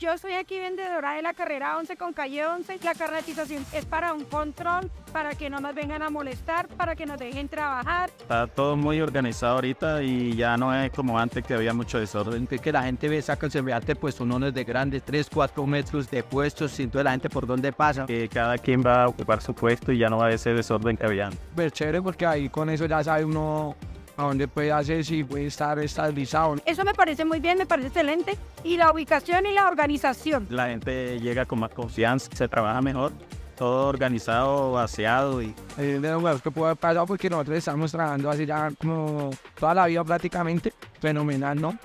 Yo soy aquí vendedora de la carrera 11 con calle 11. La carnetización es para un control, para que no nos vengan a molestar, para que nos dejen trabajar. Está todo muy organizado ahorita y ya no es como antes que había mucho desorden. Que la gente ve, saca el sembrante, pues son unos de grandes, 3, 4 metros de puestos, y entonces la gente por dónde pasa. Que cada quien va a ocupar su puesto y ya no va a ese desorden que había antes. Pues chévere porque ahí con eso ya sabe uno a dónde puede hacer si puede estar estabilizado. Eso me parece muy bien, me parece excelente. Y la ubicación y la organización. La gente llega con más confianza, se trabaja mejor, todo organizado, vaciado y... Es de los que puede pasar porque nosotros estamos trabajando así ya como toda la vida prácticamente. Fenomenal, ¿no?